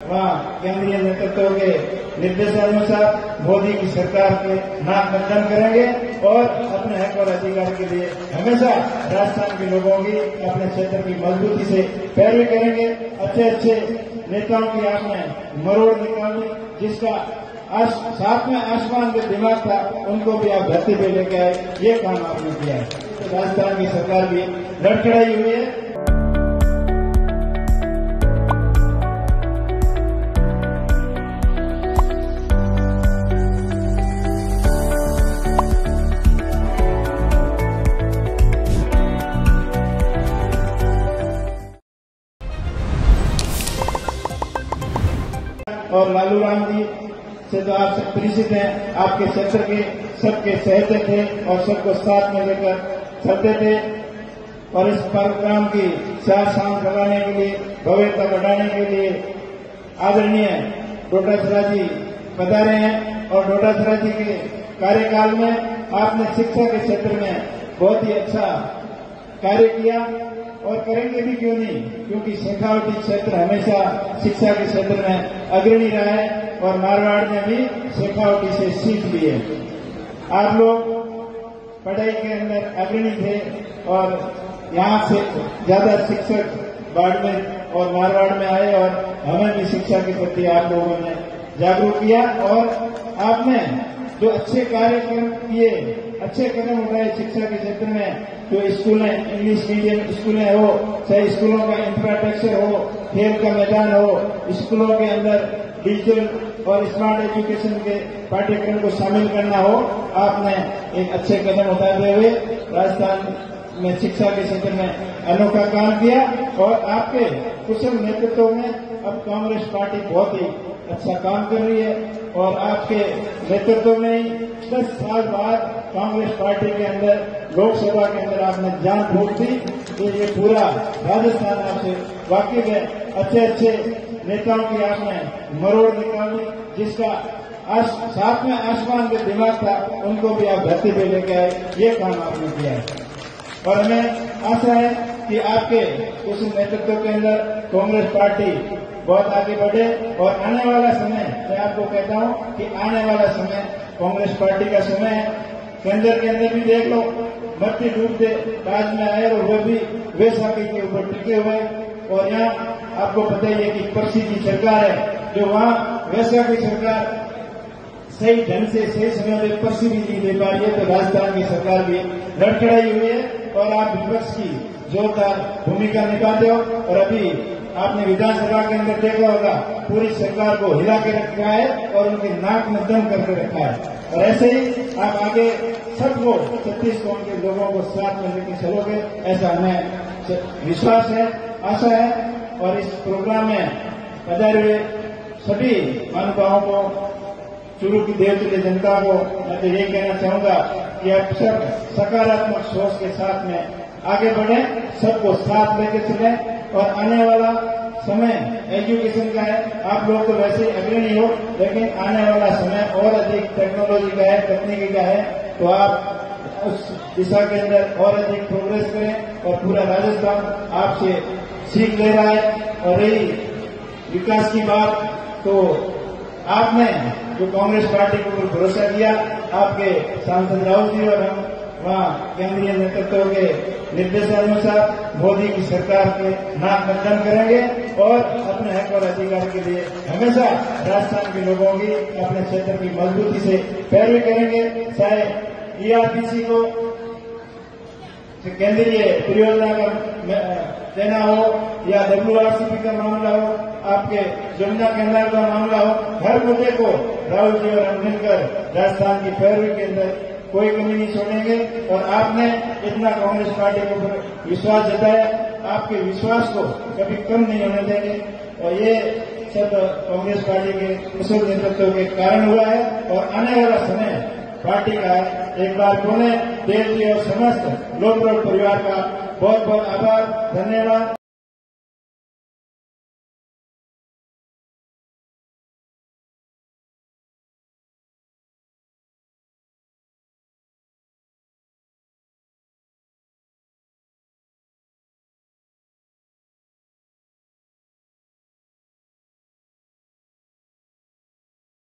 वहाँ केंद्रीय नेतृत्व के निर्देशानुसार मोदी की सरकार के नाम बंधन करेंगे और अपने हक और अधिकार के लिए हमेशा राजस्थान के लोगों की, अपने क्षेत्र की मजबूती से पैरवी करेंगे। अच्छे अच्छे नेताओं की आपने मरोड़ निकाली जिसका साथ में आसमान के दिमाग था उनको भी आप धरती पे लेके आए, ये काम आपने किया है। तो राजस्थान की सरकार भी लड़खड़ाई हुई है। और लालू राम जी से तो आप सब परिचित हैं, आपके क्षेत्र के सबके सहते थे और सबको साथ में लेकर चलते थे। और इस प्रोग्राम की चार शाम करवाने के लिए, भव्यता बढ़ाने के लिए आदरणीय डोटासरा जी पधारे हैं। और डोटासरा जी के कार्यकाल में आपने शिक्षा के क्षेत्र में बहुत ही अच्छा कार्य किया। और करेंगे भी क्यों नहीं? क्योंकि शेखावटी क्षेत्र हमेशा शिक्षा के क्षेत्र में अग्रणी रहा है और मारवाड़ में भी शेखावटी से सीख ली है। आप लोग पढ़ाई के अंदर अग्रणी थे और यहाँ से ज़्यादा शिक्षक बाढ़ में और मारवाड़ में आए और हमें भी शिक्षा के प्रति आप लोगों ने जागरूक किया और आपने जो अच्छे कार्यक्रम किए, अच्छे कदम उठाए शिक्षा के क्षेत्र में, जो स्कूलें इंग्लिश मीडियम स्कूलें हो चाहे स्कूलों का इंफ्रास्ट्रक्चर हो, खेल का मैदान हो, स्कूलों के अंदर डिजिटल और स्मार्ट एजुकेशन के पाठ्यक्रम को शामिल करना हो, आपने एक अच्छे कदम उठाते हुए राजस्थान में शिक्षा के क्षेत्र में अनोखा काम किया और आपके कुशल नेतृत्व में अब कांग्रेस पार्टी बहुत ही अच्छा काम कर रही है और आपके नेतृत्व में ही दस साल बाद कांग्रेस पार्टी के अंदर लोकसभा के अंदर आपने जान फूक दी तो ये पूरा राजस्थान आपसे वाकिफ है। अच्छे अच्छे नेताओं की आपने मरोड़ निकाली जिसका आस, साथ में आसमान के दिमाग था उनको भी आप धरती पे लेके आए। ये काम आपने किया है। और हमें आशा है कि आपके उस नेतृत्व के अंदर कांग्रेस पार्टी बहुत आगे बढ़े और आने वाला समय, मैं आपको कहता हूँ कि आने वाला समय, कांग्रेस पार्टी का समय है केंद्र के अंदर भी देख लो मट्टी डूबते राज में आए और वह भी वैशाखी के ऊपर टिके हुए और यहाँ आपको पता ही है कि पर्सी की सरकार है, जो वहाँ वैशाखी सरकार सही ढंग से, सही समय में पर्ची भी नहीं दे पा रही है तो राजस्थान की सरकार भी लड़खड़ाई हुई है। और आप विपक्ष की जोरदार भूमिका निभाते हो और अभी आपने विधानसभा के अंदर देखा होगा पूरी सरकार को हिला के रखा है और उनके नाक में दम करके रखा है। और ऐसे ही आप आगे सबको छत्तीस कौन के लोगों को साथ में लेकर चलोगे, ऐसा हमें विश्वास है, आशा है। और इस प्रोग्राम में पधारे हुए सभी महानुभावों को, चुरू की देवतुल्य जनता को, मैं तो ये कहना चाहूँगा कि आप सब सकारात्मक सोच के साथ में आगे बढ़े, सबको साथ लेके चले और आने वाला समय एजुकेशन का है। आप लोग तो वैसे अग्रणी हो, लेकिन आने वाला समय और अधिक टेक्नोलॉजी का है तकनीकी का है तो आप उस दिशा के अंदर और अधिक प्रोग्रेस करें और पूरा राजस्थान आपसे सीख ले रहा है। और रही विकास की बात तो आपने जो कांग्रेस पार्टी के भरोसा किया, आपके सांसद राहुल जी और हम वहाँ केंद्रीय नेतृत्व के निर्देशानुसार मोदी की सरकार के नाक बंधन करेंगे और अपने हक और अधिकार के लिए हमेशा राजस्थान के लोगों की, अपने क्षेत्र की मजबूती से पैरवी करेंगे। चाहे ईआरपीसी को केंद्रीय परियोजना का देना हो या डब्ल्यूआरसीपी का मामला हो, आपके जमुना कैनाल का मामला हो, हर मुद्दे को राहुल जी और मिलकर राजस्थान की पैरवी के अंदर कोई कमी नहीं छोड़ेंगे और आपने इतना कांग्रेस पार्टी के ऊपर विश्वास जताया। आपके विश्वास को कभी कम नहीं होने देंगे। और ये सब कांग्रेस पार्टी के कुशल नेतृत्व के कारण हुआ है और आने वाला समय पार्टी का एक बार पुनः देश के और समस्त लोकप्रिय परिवार का बहुत बहुत आभार, धन्यवाद।